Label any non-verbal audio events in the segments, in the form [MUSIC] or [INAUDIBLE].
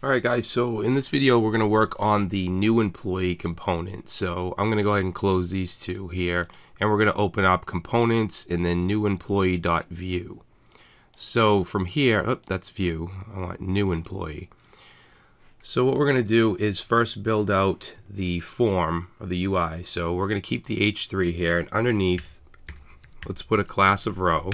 Alright guys, so in this video we're going to work on the new employee component. So I'm going to go ahead and close these two here and we're going to open up components and then new employee.vue. So from here, oh, that's view, I want new employee. So what we're going to do is first build out the form of the UI. So we're going to keep the H3 here and underneath let's put a class of row.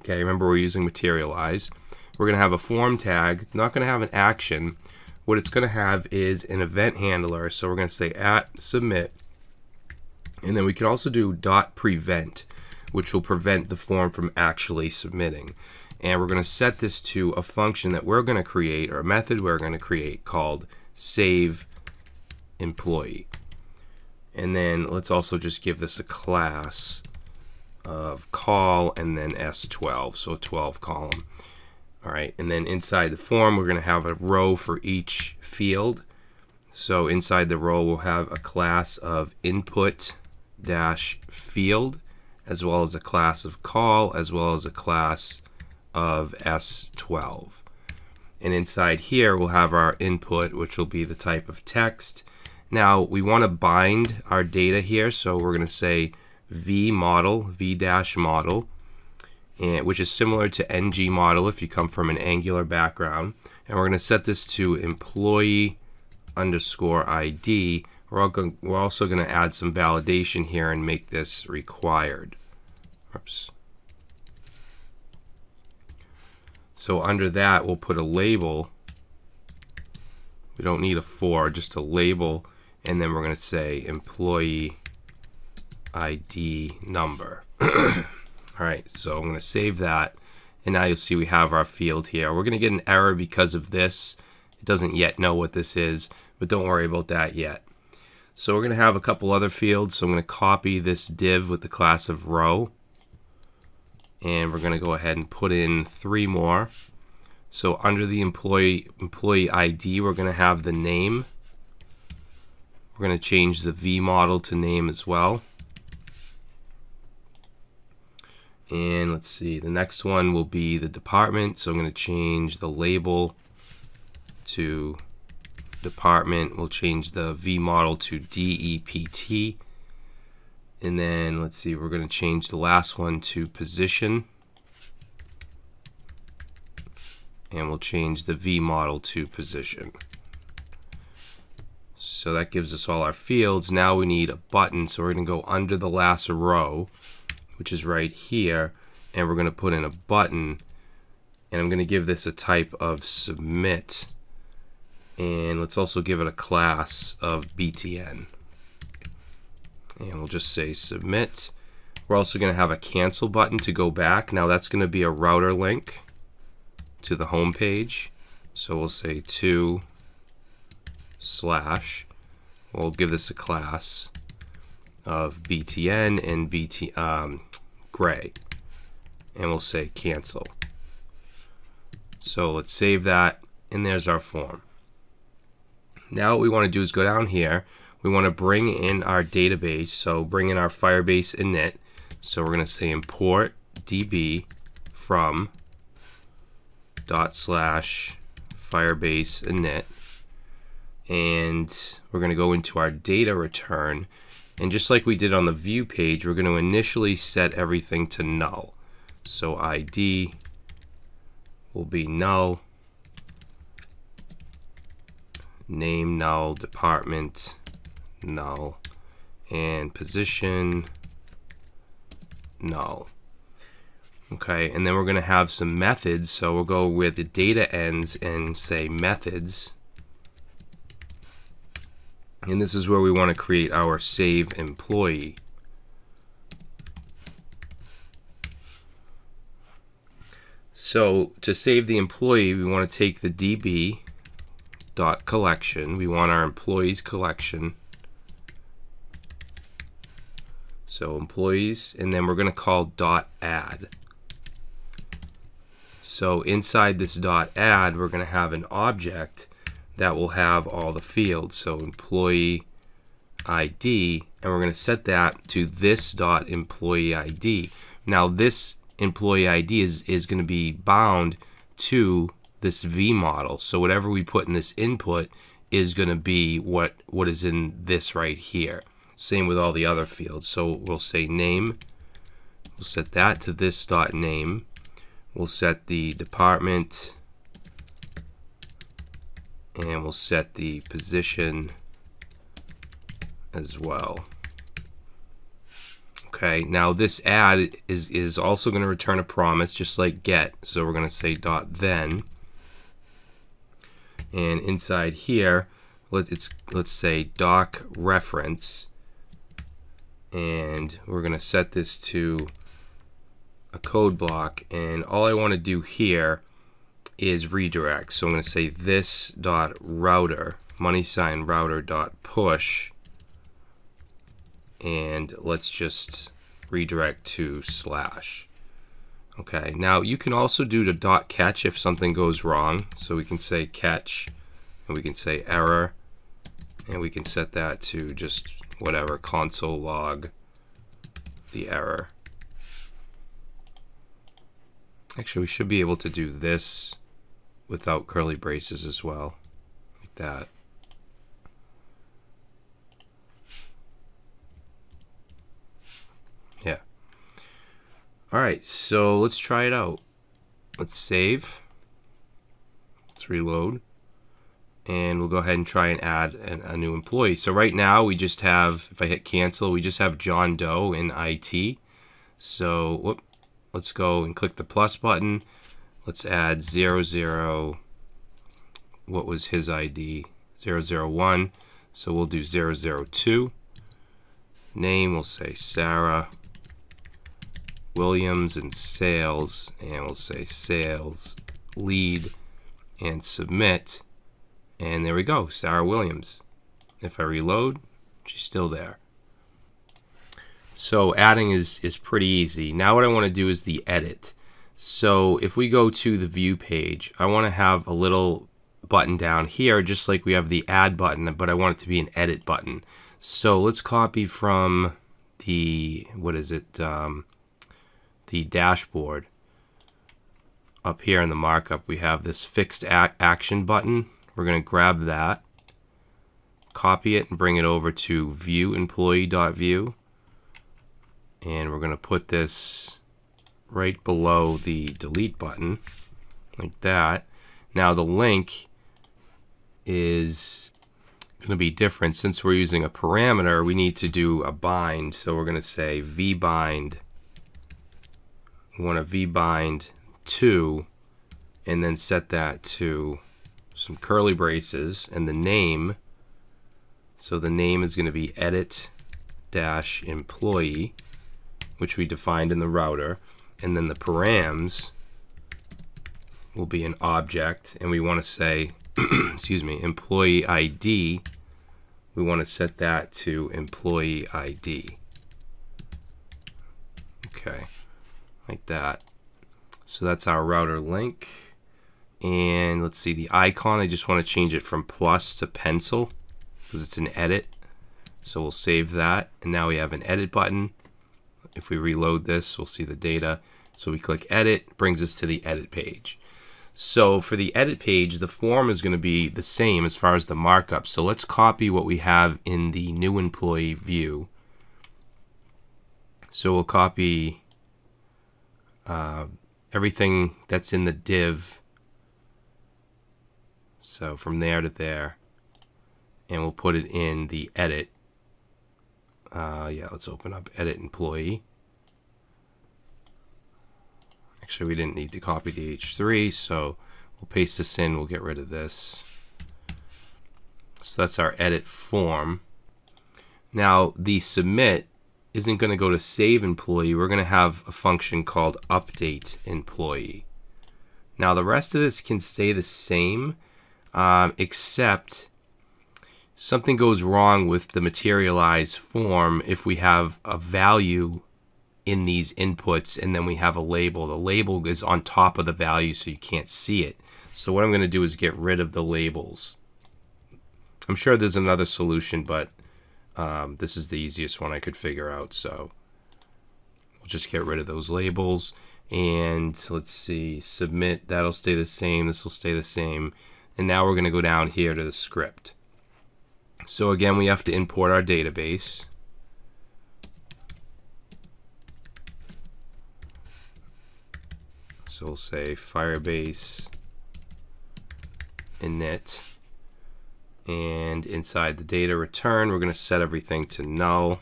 Okay, remember we're using materialize. We're going to have a form tag, not going to have an action. What it's going to have is an event handler. So we're going to say at submit. And then we can also do dot prevent, which will prevent the form from actually submitting. And we're going to set this to a function that we're going to create, or a method we're going to create called save employee. And then let's also just give this a class of col and then S12, so a 12 column. All right, and then inside the form, we're going to have a row for each field. So inside the row, we'll have a class of input dash field, as well as a class of col, as well as a class of S12. And inside here, we'll have our input, which will be the type of text. Now, we want to bind our data here, so we're going to say v model, v dash model, which is similar to ng model if you come from an Angular background. And we're going to set this to employee underscore ID. We're, going, we're also going to add some validation here and make this required. Oops. So under that, we'll put a label. We don't need a for, just a label. And then we're going to say employee ID number. [CLEARS THROAT] All right, so I'm going to save that. And now you'll see we have our field here. We're going to get an error because of this. It doesn't yet know what this is, but don't worry about that yet. So we're going to have a couple other fields. So I'm going to copy this div with the class of row. And we're going to go ahead and put in three more. So under the employee employee ID, we're going to have the name. We're going to change the V model to name as well. And let's see, the next one will be the department. So I'm going to change the label to department. We'll change the V model to DEPT. And then let's see, we're going to change the last one to position. And we'll change the V model to position. So that gives us all our fields. Now we need a button. So we're going to go under the last row which is right here, and we're going to put in a button, and I'm going to give this a type of submit, and let's also give it a class of btn. And we'll just say submit. We're also going to have a cancel button to go back. Now that's going to be a router link to the home page. So we'll say to slash. We'll give this a class of BTN and BT um, gray. And we'll say cancel. So let's save that, and there's our form. Now what we want to do is go down here. We want to bring in our database, so bring in our Firebase init. So we're going to say import db from dot slash Firebase init. And we're going to go into our data return and just like we did on the view page, we're going to initially set everything to null. So ID will be null, name null, department null, and position null. Okay, and then we're going to have some methods. So we'll go where the data ends and say methods and this is where we want to create our save employee. So to save the employee, we want to take the db dot collection. We want our employees collection. So employees, and then we're going to call dot add. So inside this dot add, we're going to have an object that will have all the fields. So employee ID, and we're going to set that to this dot employee ID. Now this employee ID is, is going to be bound to this V model. So whatever we put in this input is going to be what, what is in this right here. Same with all the other fields. So we'll say name. We'll set that to this dot name. We'll set the department and we'll set the position as well. Okay, now this add is, is also going to return a promise just like get. So we're going to say dot then. And inside here, let, it's, let's say doc reference. And we're going to set this to a code block. And all I want to do here is redirect. So I'm going to say this dot router, money sign router dot push and let's just redirect to slash. Okay, now you can also do the dot catch if something goes wrong. So we can say catch, and we can say error, and we can set that to just whatever, console log the error. Actually, we should be able to do this without curly braces as well, like that. Yeah. All right, so let's try it out. Let's save. Let's reload. And we'll go ahead and try and add an, a new employee. So right now we just have, if I hit cancel, we just have John Doe in IT. So whoop, let's go and click the plus button. Let's add 00, what was his ID? 001. So we'll do 002. Name, we'll say Sarah. Williams and sales, and we'll say sales lead and submit. And there we go, Sarah Williams. If I reload, she's still there. So adding is, is pretty easy. Now what I want to do is the edit. So if we go to the view page, I want to have a little button down here, just like we have the add button, but I want it to be an edit button. So let's copy from the, what is it, um, the dashboard, up here in the markup, we have this fixed action button. We're going to grab that, copy it, and bring it over to view employee.vue. And we're going to put this right below the delete button, like that. Now the link is going to be different. Since we're using a parameter, we need to do a bind. So we're going to say vbind we want to vbind 2 and then set that to some curly braces and the name so the name is going to be edit dash employee which we defined in the router and then the params will be an object and we want to say [CLEARS THROAT] excuse me employee ID we want to set that to employee ID okay like that. So that's our router link. And let's see the icon. I just want to change it from plus to pencil because it's an edit. So we'll save that. And now we have an edit button. If we reload this, we'll see the data. So we click edit, brings us to the edit page. So for the edit page, the form is going to be the same as far as the markup. So let's copy what we have in the new employee view. So we'll copy uh, everything that's in the div. So from there to there. And we'll put it in the edit. Uh, yeah, let's open up edit employee. Actually, we didn't need to copy the H3, so we'll paste this in. We'll get rid of this. So that's our edit form. Now, the submit isn't going to go to save employee. We're going to have a function called update employee. Now the rest of this can stay the same, um, except something goes wrong with the materialize form if we have a value in these inputs and then we have a label. The label is on top of the value so you can't see it. So what I'm going to do is get rid of the labels. I'm sure there's another solution, but um, this is the easiest one I could figure out, so we'll just get rid of those labels. and let's see, submit, that'll stay the same, this will stay the same. And now we're going to go down here to the script. So again, we have to import our database. We'll say Firebase init. And inside the data return, we're going to set everything to null.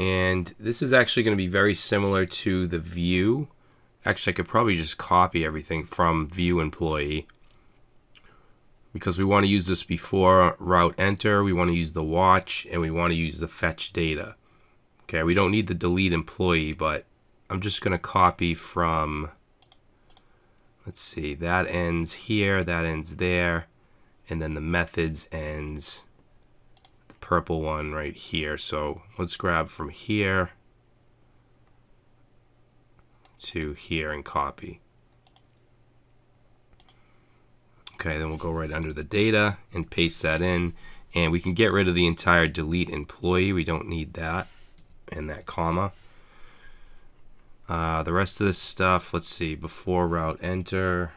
And this is actually going to be very similar to the view. Actually, I could probably just copy everything from view employee because we want to use this before route enter. We want to use the watch and we want to use the fetch data. Okay, we don't need the delete employee, but I'm just going to copy from, let's see, that ends here, that ends there, and then the methods ends purple one right here. So let's grab from here to here and copy. Okay, then we'll go right under the data and paste that in. And we can get rid of the entire delete employee. We don't need that and that comma. Uh, the rest of this stuff, let's see, before route enter.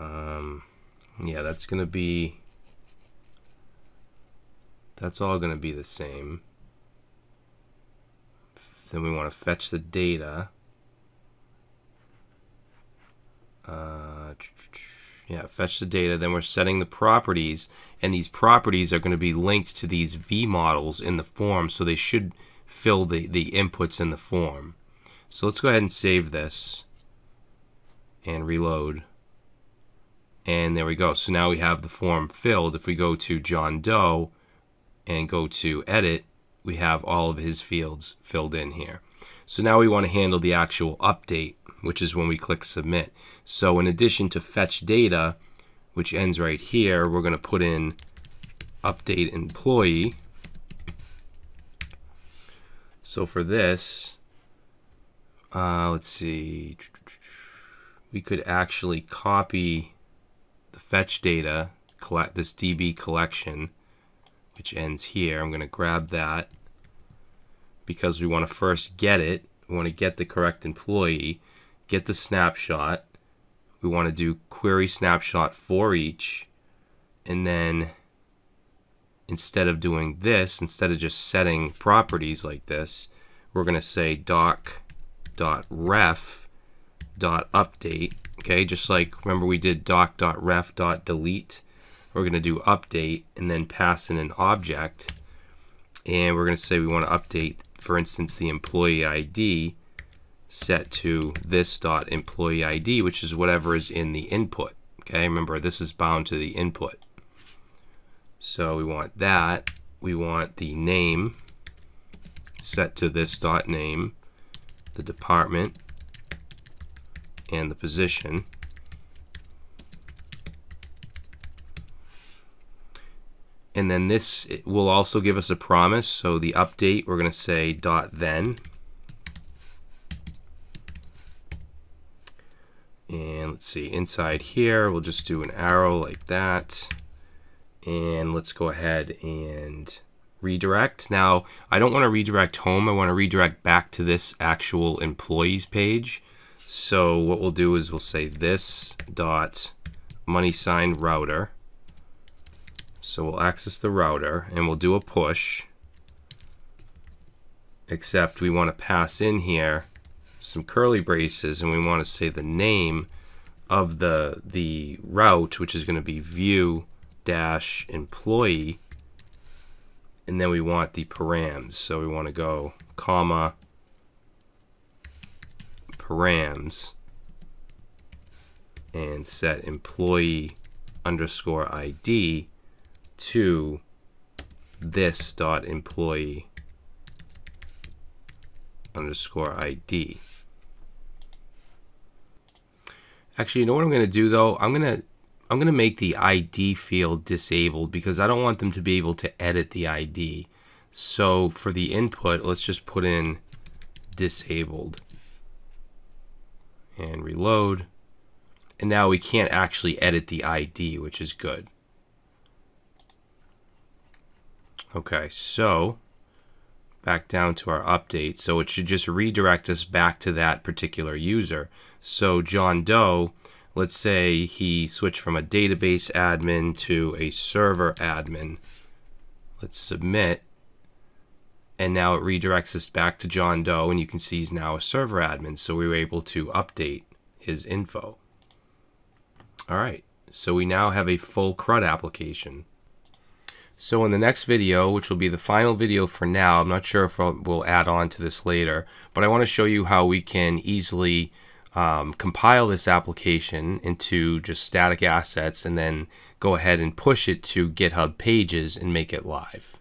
Um, yeah, that's going to be that's all going to be the same. Then we want to fetch the data. Uh, yeah, fetch the data. Then we're setting the properties, and these properties are going to be linked to these V models in the form, so they should fill the, the inputs in the form. So let's go ahead and save this and reload. And there we go. So now we have the form filled. If we go to John Doe, and go to edit, we have all of his fields filled in here. So now we want to handle the actual update, which is when we click submit. So in addition to fetch data, which ends right here, we're going to put in update employee. So for this, uh, let's see, we could actually copy the fetch data, collect this DB collection, which ends here. I'm going to grab that because we want to first get it. We want to get the correct employee, get the snapshot. We want to do query snapshot for each. And then instead of doing this, instead of just setting properties like this, we're going to say doc.ref.update. Okay, just like remember we did doc.ref.delete we're going to do update and then pass in an object. And we're going to say we want to update, for instance, the employee ID set to this dot employee ID, which is whatever is in the input. Okay, remember this is bound to the input. So we want that. We want the name set to this dot name, the department, and the position. And then this will also give us a promise. So the update, we're going to say dot then. And let's see, inside here, we'll just do an arrow like that. And let's go ahead and redirect. Now, I don't want to redirect home. I want to redirect back to this actual employees page. So what we'll do is we'll say this dot money sign router so we'll access the router and we'll do a push. Except we want to pass in here some curly braces and we want to say the name of the the route, which is going to be view dash employee. And then we want the params. So we want to go comma params and set employee underscore ID to this dot employee underscore ID. Actually, you know what I'm going to do though? I'm going to I'm going to make the ID field disabled because I don't want them to be able to edit the ID. So for the input, let's just put in disabled and reload. And now we can't actually edit the ID, which is good. Okay, so back down to our update. So it should just redirect us back to that particular user. So John Doe, let's say he switched from a database admin to a server admin. Let's submit. And now it redirects us back to John Doe, and you can see he's now a server admin. So we were able to update his info. All right, so we now have a full CRUD application. So in the next video, which will be the final video for now, I'm not sure if we'll add on to this later, but I want to show you how we can easily um, compile this application into just static assets and then go ahead and push it to GitHub pages and make it live.